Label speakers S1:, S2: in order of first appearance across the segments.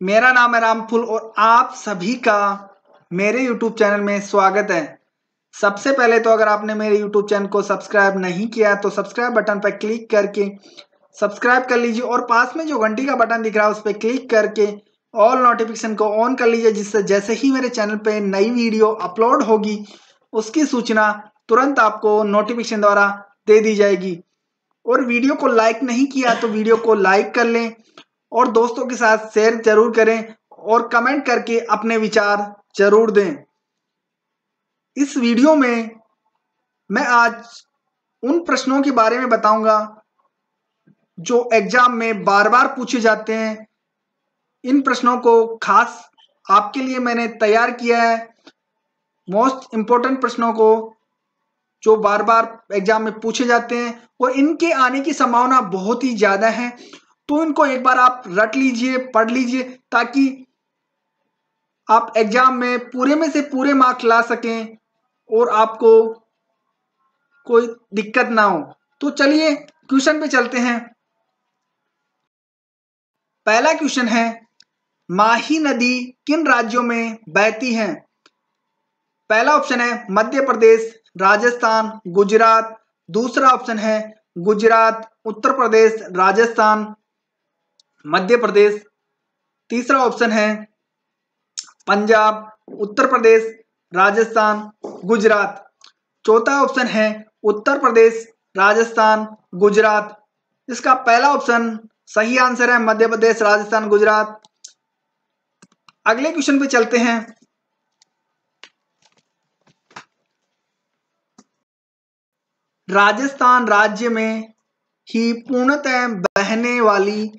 S1: मेरा नाम है रामफुल और आप सभी का मेरे YouTube चैनल में स्वागत है। सबसे पहले तो अगर आपने मेरे YouTube चैनल को सब्सक्राइब नहीं किया तो सब्सक्राइब बटन पर क्लिक करके सब्सक्राइब कर लीजिए और पास में जो घंटी का बटन दिख रहा है, उस पर क्लिक करके ऑल नोटिफिकेशन को ऑन कर लीजिए, जिससे जैसे ही मेरे चैनल पर नई वीडियो अपलोड होगी, उसकी सूचना तुरंत आपको नोटिफिकेशन द्वारा दे दी जाएगी। और वीडियो को लाइक नहीं किया तो वीडियो को लाइक कर लें और दोस्तों के साथ शेयर ज़रूर करें और कमेंट करके अपने विचार ज़रूर दें। इस वीडियो में मैं आज उन प्रश्नों के बारे में बताऊँगा जो एग्ज़ाम में बार बार पूछे जाते हैं। इन प्रश्नों को खास आपके लिए मैंने तैयार किया है। मोस्ट इंपोर्टेंट प्रश्नों को जो बार बार एग्ज़ाम में पूछे जाते हैं और इनके आने की संभावना बहुत ही ज़्यादा है। तो इनको एक बार आप रट लीजिए, पढ़ लीजिए, ताकि आप एग्ज़ाम में पूरे में से पूरे मार्क्स ला सकें और आपको कोई दिक्कत ना हो। तो चलिए, क्वेश्चन पे चलते हैं। पहला क्वेश्चन है, माही नदी किन राज्यों में बहती है? पहला ऑप्शन है, मध्य प्रदेश, राजस्थान, गुजरात। दूसरा ऑप्शन है, गुजरात, उत्तर प्रदेश, राजस्थान। मध्य प्रदेश, तीसरा ऑप्शन है पंजाब, उत्तर प्रदेश, राजस्थान, गुजरात। चौथा ऑप्शन है उत्तर प्रदेश, राजस्थान, गुजरात। इसका पहला ऑप्शन सही आंसर है मध्य प्रदेश, राजस्थान, गुजरात। अगले क्वेश्चन पे चलते हैं। राजस्थान राज्य में ही पूर्णतः बहने वाली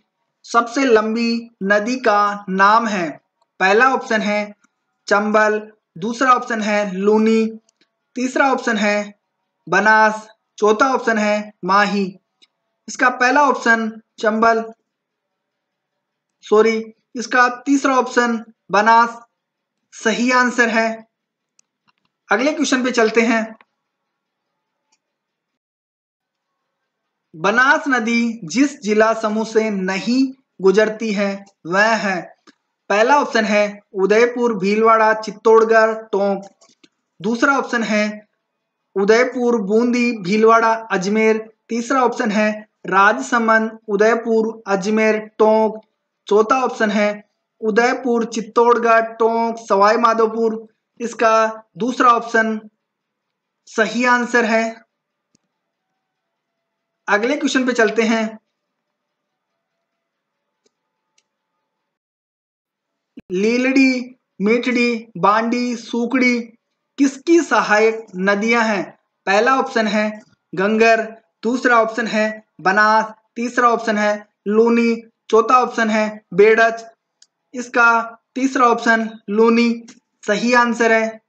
S1: सबसे लंबी नदी का नाम है। पहला ऑप्शन है चंबल, दूसरा ऑप्शन है लूनी, तीसरा ऑप्शन है बनास, चौथा ऑप्शन है माही। इसका पहला ऑप्शन चंबल, सॉरी, इसका तीसरा ऑप्शन बनास। सही आंसर है। अगले क्वेश्चन पे चलते हैं। बनास नदी जिस जिला समूह से नहीं गुजरती है, वह है। पहला ऑप्शन है उदयपुर, भीलवाड़ा, चित्तौड़गढ़, टोंक। दूसरा ऑप्शन है उदयपुर, बूंदी, भीलवाड़ा, अजमेर। तीसरा ऑप्शन है राजसमंद, उदयपुर, अजमेर, टोंक। चौथा ऑप्शन है उदयपुर, चित्तौड़गढ़, टोंक, सवाई माधोपुर। इसका दूसरा ऑप्शन सही आंसर है अगले क्वेश्चन पे चलते हैं। लीलड़ी मीठड़ी बांडी, सूकड़ी, किसकी सहायक नदियाँ हैं? पहला ऑप्शन है गंगर, दूसरा ऑप्शन है बनास, तीसरा ऑप्शन है लूनी, चौथा ऑप्शन है बेड़च इसका तीसरा ऑप्शन लूनी सही आंसर है।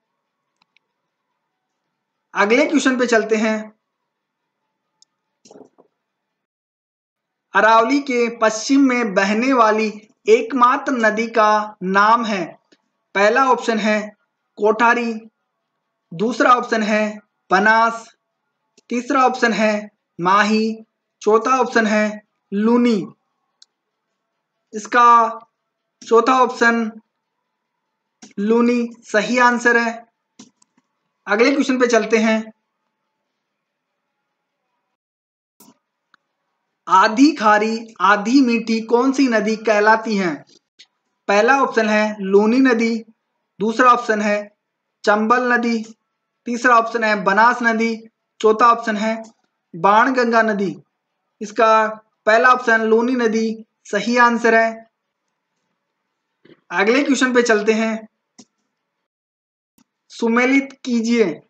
S1: अगले क्वेश्चन पे चलते हैं। अरावली के पश्चिम में बहने वाली एकमात्र नदी का नाम है। पहला ऑप्शन है कोठारी, दूसरा ऑप्शन है बनास, तीसरा ऑप्शन है माही, चौथा ऑप्शन है लूनी। इसका चौथा ऑप्शन लूनी सही आंसर है। अगले क्वेश्चन पे चलते हैं। आधी खारी, आधी मीठी कौन सी नदी कहलाती है? पहला ऑप्शन है लूनी नदी, दूसरा ऑप्शन है चंबल नदी, तीसरा ऑप्शन है बनास नदी, चौथा ऑप्शन है बाण गंगा नदी। इसका पहला ऑप्शन लूनी नदी सही आंसर है। अगले क्वेश्चन पे चलते हैं। सुमेलित कीजिए।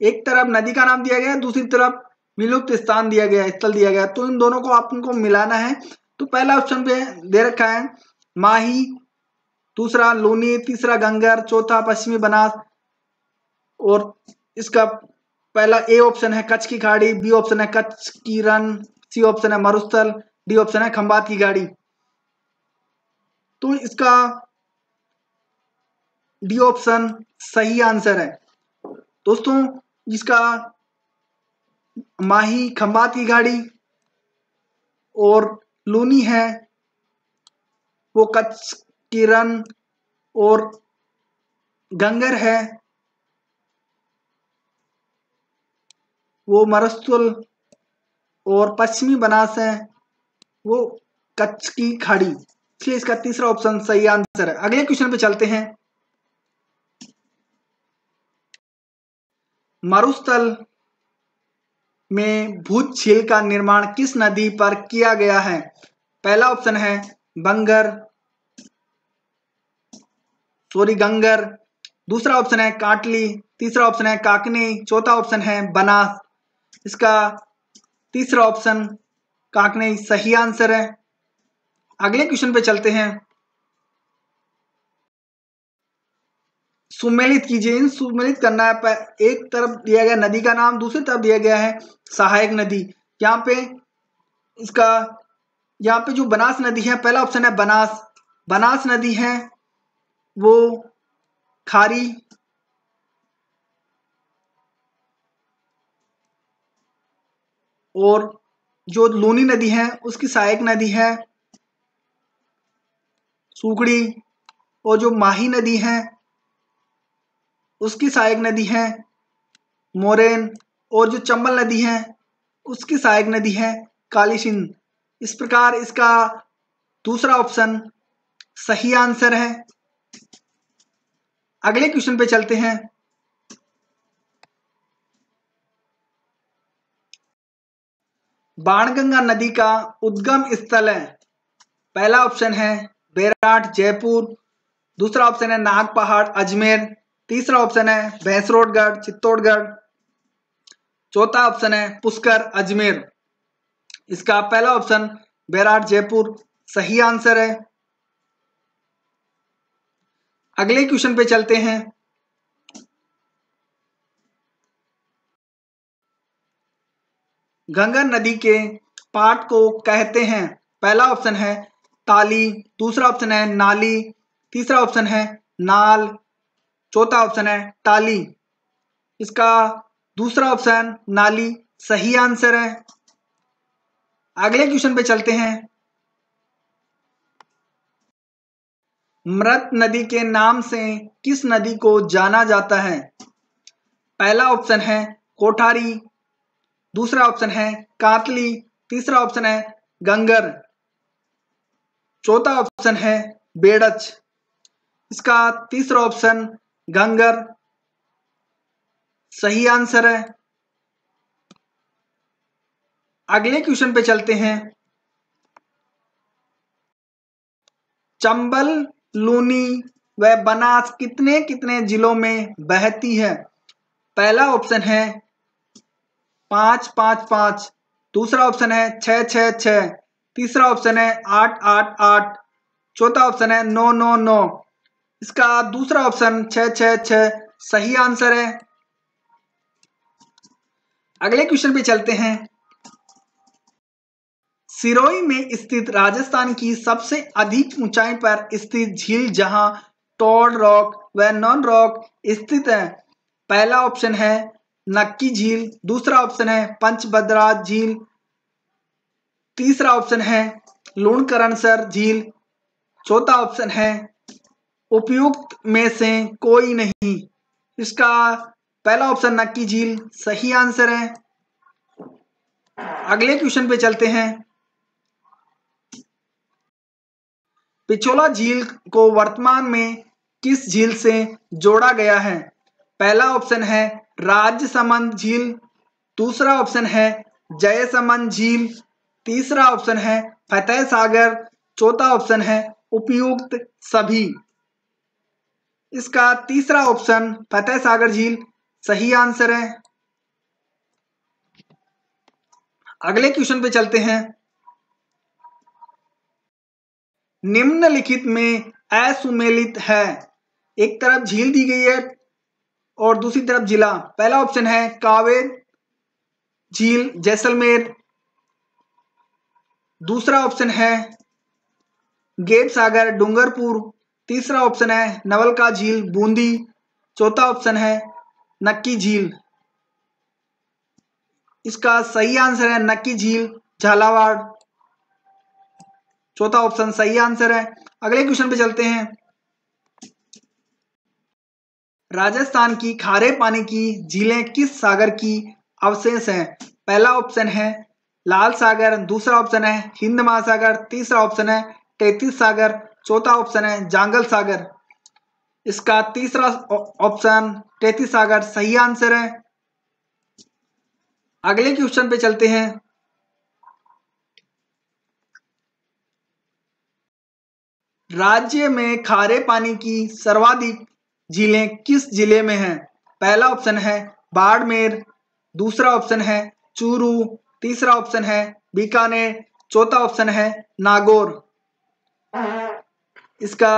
S1: एक तरफ़ नदी का नाम दिया गया, दूसरी तरफ़ विलुप्त स्थान दिया गया, स्थल दिया गया तो इन दोनों को आपको मिलाना है। तो पहला ऑप्शन पे दे रखा है, माही, दूसरा लोनी, तीसरा गंगर, चौथा पश्चिमी बनास, और इसका पहला ए ऑप्शन है कच्छ की खाड़ी बी ऑप्शन है कच्छ की रन सी ऑप्शन है मरुस्थल डी ऑप्शन है खंबात की गाड़ी। तो इसका डी ऑप्शन सही आंसर है। दोस्तों, इसका माही खंबात की गाड़ी और लूनी है। वो कच्छ किरण और गंगर है। वो मरस्तुल और पश्चिमी बनास है। वो कच्छ की खाड़ी। इसलिए इसका तीसरा ऑप्शन सही आंसर है। अगले क्वेश्चन पे चलते हैं। मरुस्थल में भूत झील का निर्माण किस नदी पर किया गया है? पहला ऑप्शन है बंगर सॉरी गंगर। दूसरा ऑप्शन है काटली। तीसरा ऑप्शन है काकनी। चौथा ऑप्शन है बनास। इसका तीसरा ऑप्शन काकनी सही आंसर है। अगले क्वेश्चन पे चलते हैं। सुमेलित कीजिए, इन सुमेलित करना है एक तरफ़ दिया गया नदी का नाम, दूसरी तरफ़ दिया गया है सहायक नदी। यहाँ पे इसका, यहाँ पे जो बनास नदी है, पहला ऑप्शन है बनास। बनास नदी है, वो खारी, और जो लूनी नदी है, उसकी सहायक नदी है सुगड़ी और जो माही नदी है उसकी सहायक नदी है, मोरेन और जो चंबल नदी है, उसकी सहायक नदी है काली सिंध इस प्रकार इसका दूसरा ऑप्शन सही आंसर है। अगले क्वेश्चन पे चलते हैं। बाणगंगा नदी का उद्गम स्थल है। पहला ऑप्शन है बेराट जयपुर, दूसरा ऑप्शन है नाग पहाड़ अजमेर तीसरा ऑप्शन है भैंसरोडगढ़ चित्तौड़गढ़। चौथा ऑप्शन है पुष्कर, अजमेर। इसका पहला ऑप्शन बैराट, जयपुर। सही आंसर है। अगले क्वेश्चन पे चलते हैं। गंगा नदी के पाट को कहते हैं। पहला ऑप्शन है ताली, दूसरा ऑप्शन है नाली, तीसरा ऑप्शन है नाल। चौथा ऑप्शन है टाली इसका दूसरा ऑप्शन नाली सही आंसर है। अगले क्वेश्चन पे चलते हैं। मृत नदी के नाम से किस नदी को जाना जाता है? पहला ऑप्शन है कोठारी, दूसरा ऑप्शन है कातली, तीसरा ऑप्शन है गंगर, चौथा ऑप्शन है बेड़च। इसका तीसरा ऑप्शन गंगर, सही आंसर है। अगले क्वेश्चन पे चलते हैं। चंबल, लूनी व बनास कितने कितने जिलों में बहती है? पहला ऑप्शन है पाँच पाँच पाँच। दूसरा ऑप्शन है छ छ छ। तीसरा ऑप्शन है आठ आठ आठ। चौथा ऑप्शन है नौ नौ नौ। इसका दूसरा ऑप्शन छ छ छ सही आंसर है। अगले क्वेश्चन पे चलते हैं। सिरोही में स्थित राजस्थान की सबसे अधिक ऊंचाई पर स्थित झील जहाँ टॉड रॉक व नॉन रॉक स्थित है। पहला ऑप्शन है नक्की झील, दूसरा ऑप्शन है पंचभद्रा झील, तीसरा ऑप्शन है लूणकरणसर झील, चौथा ऑप्शन है उपयुक्त में से कोई नहीं। इसका पहला ऑप्शन नक्की झील। सही आंसर है। अगले क्वेश्चन पे चलते हैं। पिछोला झील को वर्तमान में किस झील से जोड़ा गया है? पहला ऑप्शन है राज्य झील। दूसरा ऑप्शन है जय समंद झील। तीसरा ऑप्शन है फतेह सागर चौथा ऑप्शन है उपयुक्त सभी। इसका तीसरा ऑप्शन फतेह सागर झील। सही आंसर है। अगले क्वेश्चन पे चलते हैं। निम्नलिखित में असुमेलित है। एक तरफ़ झील दी गई है और दूसरी तरफ़ जिला। पहला ऑप्शन है कावेर झील, जैसलमेर। दूसरा ऑप्शन है गेट सागर, डूंगरपुर। तीसरा ऑप्शन है नवल का झील बूंदी। चौथा ऑप्शन है नक्की झील। इसका सही आंसर है नक्की झील, झालावाड़। चौथा ऑप्शन सही आंसर है। अगले क्वेश्चन पे चलते हैं। राजस्थान की खारे पानी की झीलें किस सागर की अवशेष हैं? पहला ऑप्शन है लाल सागर, दूसरा ऑप्शन है हिंद महासागर, तीसरा ऑप्शन है तैतीस सागर। चौथा ऑप्शन है जांगल सागर। इसका तीसरा ऑप्शन तैतीस सागर। सही आंसर है। अगले क्वेश्चन पे चलते हैं। राज्य में खारे पानी की सर्वाधिक झीलें किस ज़िले में हैं? पहला ऑप्शन है बाड़मेर, दूसरा ऑप्शन है चूरू, तीसरा ऑप्शन है बीकानेर, चौथा ऑप्शन है नागौर। इसका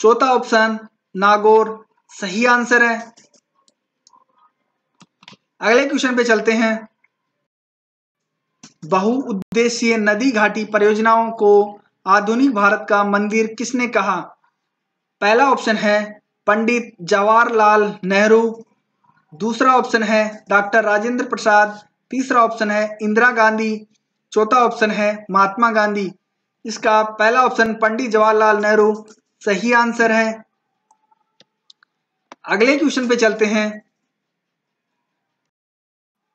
S1: चौथा ऑप्शन नागौर सही आंसर है। अगले क्वेश्चन पे चलते हैं। बहुउद्देशीय नदी घाटी परियोजनाओं को आधुनिक भारत का मंदिर किसने कहा? पहला ऑप्शन है पंडित जवाहरलाल नेहरू। दूसरा ऑप्शन है डॉक्टर राजेंद्र प्रसाद। तीसरा ऑप्शन है इंदिरा गांधी। चौथा ऑप्शन है महात्मा गांधी। इसका पहला ऑप्शन पंडित जवाहरलाल नेहरू। सही आंसर है। अगले क्वेश्चन पे चलते हैं।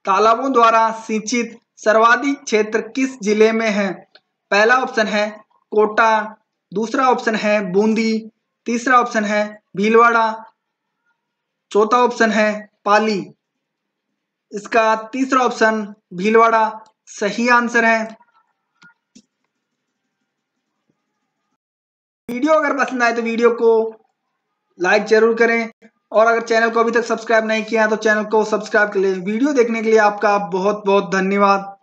S1: तालाबों द्वारा सिंचित सर्वाधिक क्षेत्र किस ज़िले में है? पहला ऑप्शन है कोटा, दूसरा ऑप्शन है बूंदी, तीसरा ऑप्शन है भीलवाड़ा, चौथा ऑप्शन है पाली। इसका तीसरा ऑप्शन भीलवाड़ा। सही आंसर है। वीडियो अगर पसंद आए तो वीडियो को लाइक ज़रूर करें। और अगर चैनल को अभी तक सब्सक्राइब नहीं किया है तो चैनल को सब्सक्राइब कर लें। वीडियो देखने के लिए आपका बहुत बहुत धन्यवाद।